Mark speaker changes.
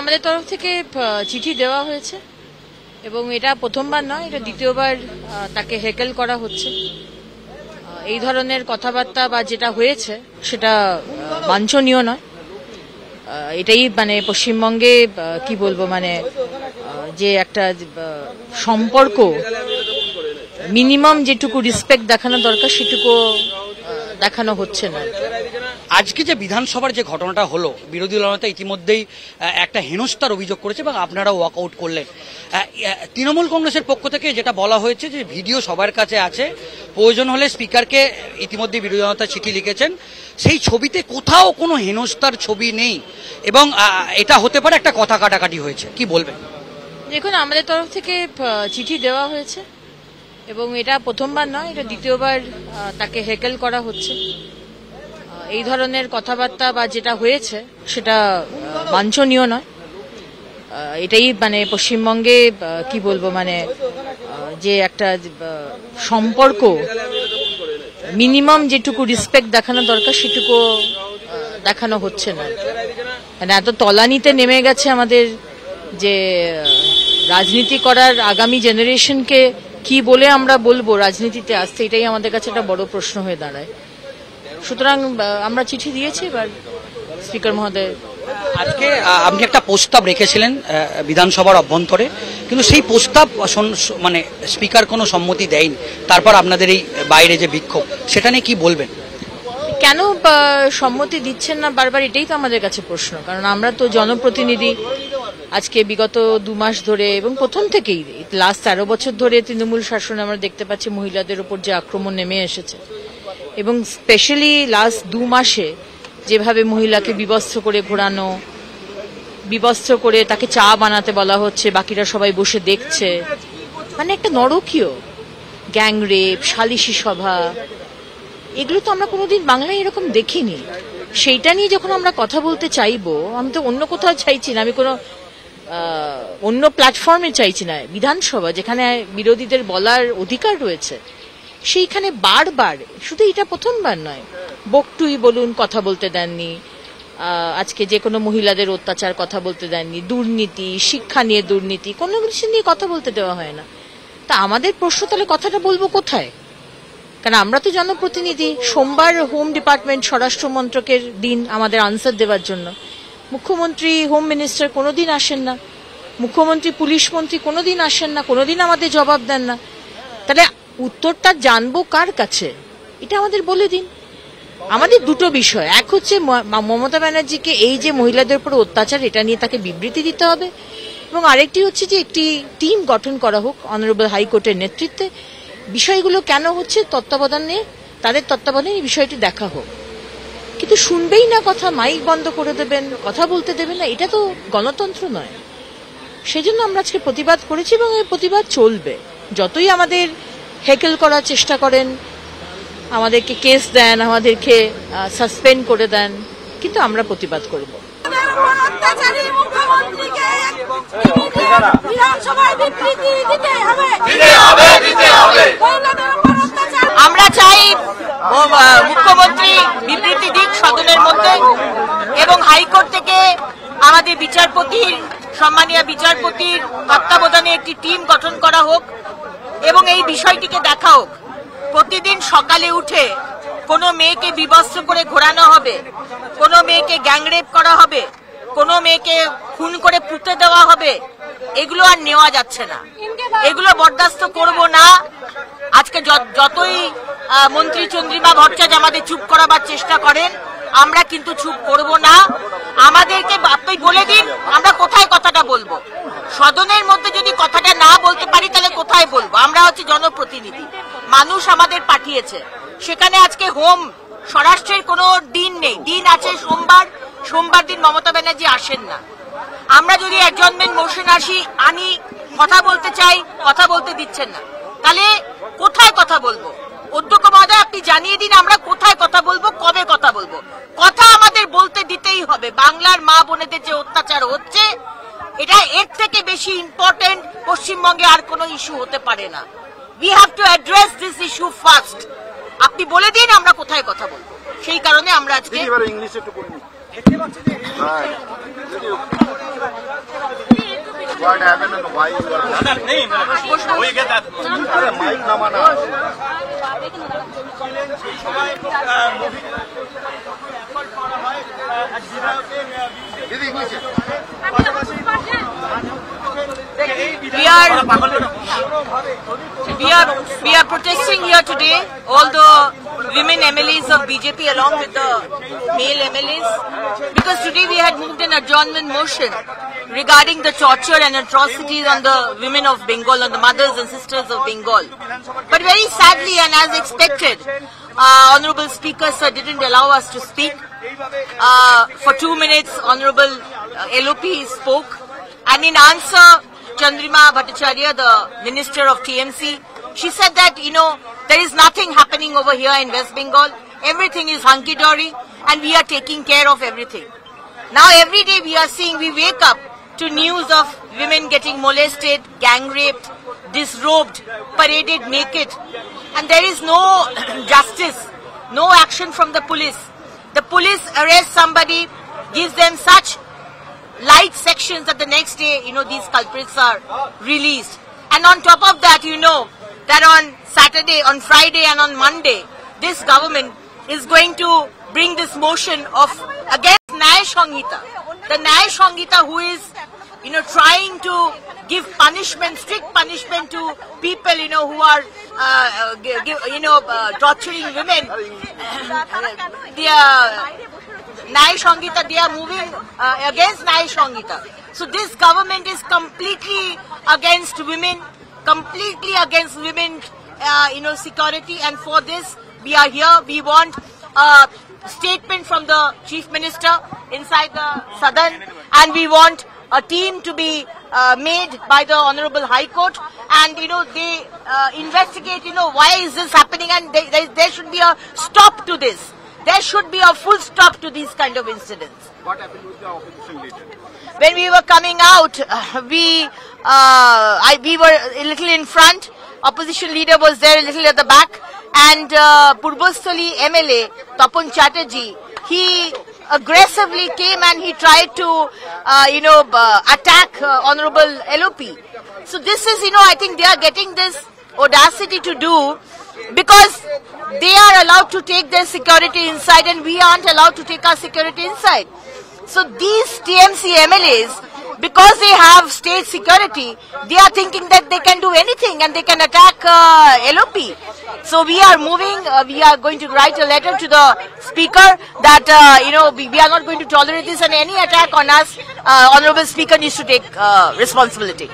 Speaker 1: আমাদের তরফ থেকে চিঠি দেওয়া হয়েছে। এবং এটা প্রথমবার নয়, এটা দ্বিতীয়বার তাকে হেকেল করা হচ্ছে। এই ধরনের কথাবার্তা বা যেটা হয়েছে, সেটা বাঞ্ছনীয় নয়। এটাই মানে পশ্চিমবঙ্গে কি বলব মানে যে একটা সম্পর্ক, মিনিমাম যেটুকু রেসপেক্ট দেখানো দরকার, সেটুকু দেখানো হচ্ছে না।
Speaker 2: আজকে যে বিধানসভার যে ঘটনাটা হলো বিরোধী দলনেতা ইতিমধ্যেই একটা হেনস্থার অভিযোগ করেছে এবং আপনারা ওয়াকআউট করলেন। আহ, আহ, তৃণমূল কংগ্রেসের পক্ষ থেকে যেটা বলা হয়েছে যে ভিডিও সবার কাছে আছে প্রয়োজন হলে স্পিকারকে ইতিমধ্যে বিরোধী দলনেতা চিঠি লিখেছেন। সেই ছবিতে কোথাও কোনো হেনস্থার ছবি নেই এবং এটা হতে পারে একটা কথা কাটাকাটি হয়েছে। কি বলবেন?
Speaker 1: দেখুন আমাদের তরফ থেকে চিঠি দেওয়া হয়েছে এবং এটা প্রথমবার নয় এটা দ্বিতীয়বার তাকে হেকেল করা হচ্ছে। এই ধরনের কথাবার্তা বা যেটা হয়েছে, সেটা বাঞ্ছনীয় নয়। এটাই মানে পশ্চিমবঙ্গে কি বলব মানে যে একটা সম্পর্ক, মিনিমাম যেটুকু রেসপেক্ট দেখানো দরকার, সেটুকু দেখানো হচ্ছে না। মানে এত তলানিতে নেমে গেছে আমাদের যে রাজনীতি করার আগামী জেনারেশনকে কি বলে আমরা বলব রাজনীতিতে আসতে, এটাই আমাদের কাছে একটা বড় প্রশ্ন হয়ে দাঁড়ায়। সুতরাং আমরা চিঠি দিয়েছি এবার স্পিকার মহোদয়।
Speaker 2: আজকে আপনি একটা প্রস্তাব রেখেছিলেন বিধানসভার অভ্যন্তরে কিন্তু সেই প্রস্তাব মানে স্পিকার কোনো সম্মতি দেয়নি। তারপর আপনাদের এই বাইরে যে বিক্ষোভ সেটা নিয়ে কি বলবেন?
Speaker 1: কেন সম্মতি দিচ্ছেন না? বারবার এটাই তো আমাদের কাছে প্রশ্ন। কারণ আমরা তো জনপ্রতিনিধি। আজকে বিগত দু মাস ধরে এবং প্রথম থেকেই লাস্ট তেরো বছর ধরে তৃণমূল শাসনে আমরা দেখতে পাচ্ছি মহিলাদের উপর যে আক্রমণ নেমে এসেছে। এবং স্পেশালি লাস্ট দু মাসে যেভাবে মহিলাকে বিবস্ত্র করে ঘোরানো, বিবস্ত্র করে তাকে চা বানাতে বলা হচ্ছে, বাকিরা সবাই বসে দেখছে। মানে একটা নরকীয় গ্যাং রেপ সালিশি সভা, এগুলো তো আমরা কোনোদিন বাংলায় এরকম দেখিনি। সেইটা নিয়ে যখন আমরা কথা বলতে চাইব, আমি তো অন্য কোথাও চাইছি না, আমি কোনো অন্য প্ল্যাটফর্মে চাইছি না, বিধানসভা, যেখানে বিরোধীদের বলার অধিকার রয়েছে। সেইখানে বারবার, শুধু এটা প্রথমবার নয়, বকটুই বলুন কথা বলতে দেননি আজকে যে কোনো মহিলাদের অত্যাচার কথা বলতে দেননি, দুর্নীতি, শিক্ষা নিয়ে দুর্নীতি, কোনো কিছু নিয়ে কথা বলতে দেওয়া হয় না। তা আমাদের প্রশ্ন, তাহলে কথাটা বলব কোথায়? কারণ আমরা তো জনপ্রতিনিধি, সোমবার হোম ডিপার্টমেন্ট স্বরাষ্ট্র মন্ত্রকের দিন আমাদের আনসার দেওয়ার জন্য। মুখ্যমন্ত্রী, হোম মিনিস্টার কোনোদিন আসেন না, মুখ্যমন্ত্রী, পুলিশ মন্ত্রী কোনোদিন আসেন না, কোনোদিন আমাদের জবাব দেন না। তাহলে উত্তরটা জানব কার কাছে? এটা আমাদের বলে দিন। আমাদের দুটো বিষয়। এক হচ্ছে মমতা ব্যানার্জিকে এই যে মহিলাদের উপর অত্যাচার, এটা নিয়ে তাকে বিবৃতি দিতে হবে। এবং আরেকটি হচ্ছে যে একটি টিম গঠন করা হোক অনারেবল হাইকোর্টের নেতৃত্বে। বিষয়গুলো কেন হচ্ছে তত্ত্বাবধানে, তাদের তত্ত্বাবধানে এই বিষয়টি দেখা হোক। কিন্তু শুনবেই না কথা, মাইক বন্ধ করে দেবেন, কথা বলতে দেবেন না, এটা তো গণতন্ত্র নয়। সেজন্য আমরা আজকে প্রতিবাদ করেছি এবং এই প্রতিবাদ চলবে। যতই আমাদের হেকেল করার চেষ্টা করেন, আমাদেরকে কেস দেন, আমাদেরকে সাসপেন্ড করে দেন, কিন্তু আমরা প্রতিবাদ করব। আমরা চাই মুখ্যমন্ত্রী বিবৃতি দিক সদনের মধ্যে এবং হাইকোর্ট থেকে আমাদের বিচারপতির, সম্মানীয় বিচারপতির তত্ত্বাবধানে একটি টিম গঠন করা হোক। এবং এই বিষয়টিকে দেখা হোক প্রতিদিন সকালে উঠে কোনো মেয়েকে বিবস্ত্র করে ঘোরানো হবে, কোনো মেয়েকে গ্যাংরেপ করা হবে, কোনো মেয়েকে খুন করে পুঁতে দেওয়া হবে, এগুলো আর নেওয়া যাচ্ছে না। এগুলো বরদাস্ত করব না। আজকে যতই মন্ত্রী চন্দ্রিমা ভট্টাচার্য আমাদের চুপ করাবার চেষ্টা করেন, আমরা কিন্তু চুপ করব না। আমাদেরকে আপনি বলে দিন, আমরা কোথায় কথাটা বলব? সদনের মধ্যে যদি কথাটা না বলতে পারি তাহলে কোথায় বলব? আমরা হচ্ছে জনপ্রতিনিধি। মানুষ আমাদের পাঠিয়েছে। সেখানে আজকে হোম, স্বরাষ্ট্রের কোনো দিন নেই। দিন আছে সোমবার। সোমবার দিন মমতা ব্যানার্জি আসেন না। আমরা যদি অ্যাডজনমেন্ট মোশন আসি আনি কথা বলতে চাই, কথা বলতে দিচ্ছেন না। তাহলে কোথায় কথা বলব? অধ্যক্ষ মহোদয়, আপনি জানিয়ে দিন আমরা কোথায় কথা বলব, কবে কথা বলব। কথা আমাদের বলতে দিতেই হবে। বাংলার মা বোনেদের যে অত্যাচার হচ্ছে এটা এর থেকে বেশি ইম্পর্টেন্ট পশ্চিমবঙ্গে আর কোনো ইস্যু হতে পারে না। We have to address this issue first আপনি বলে দিন আমরা কোথায় কথা বলব। সেই কারণে আমরা আজকে
Speaker 3: এবারে ইংলিশে একটু বলুন। হ্যাঁ
Speaker 4: why you are we get that আরে নামানা দিদি নিচে
Speaker 1: We are, we are, we are protesting here today, all the women MLAs of BJP along with the male MLAs, because today we had moved an adjournment motion regarding the torture and atrocities on the women of Bengal, on the mothers and sisters of Bengal. But very sadly and as expected, uh, Honorable Speaker sir didn't allow us to speak. Uh, for two minutes, Honorable uh, LOP spoke. And in answer, Chandrima Bhattacharya, the minister of TMC, she said that, you know, there is nothing happening over here in West Bengal. Everything is hunky-dory and we are taking care of everything. Now every day we are seeing, we wake up to news of women getting molested, gang raped, disrobed, paraded naked. And there is no justice, no action from the police. The police arrests somebody, gives them such light sections that the next day, you know, these culprits are released. And on top of that, you know, that on Saturday, on Friday and on Monday, this government is going to bring this motion of against Nyaya Sanghita. The Nyaya Sanghita who is, you know, trying to give punishment, strict punishment to people, you know, who are, uh, uh, give, you know, uh, torturing women. are Nyaya Sangita, they are moving uh, against Nyaya Sangita. So this government is completely against women, completely against women, uh, you know, security. And for this, we are here. We want a statement from the chief minister inside the southern, and we want a team to be uh, made by the honorable high court and you know they uh, investigate you know why is this happening and they, there, there should be a stop to this there should be a full stop to these kind of incidents.
Speaker 4: what happened with the opposition leader
Speaker 1: When we were coming out, uh, we uh, I, we were a little in front. Opposition leader was there a little at the back, and uh, Purbostali MLA Tapan Chatterjee he aggressively came and he tried to uh, you know uh, attack uh, Honorable LOP. So this is you know I think they are getting this audacity to do because they are allowed to take their security inside and we aren't allowed to take our security inside. So these TMC MLAs, because they have state security, they are thinking that they can do anything and they can attack uh, LOP. So we are moving, uh, we are going to write a letter to the speaker that, uh, you know, we, we are not going to tolerate this and any attack on us, uh, Honorable Speaker needs to take uh, responsibility.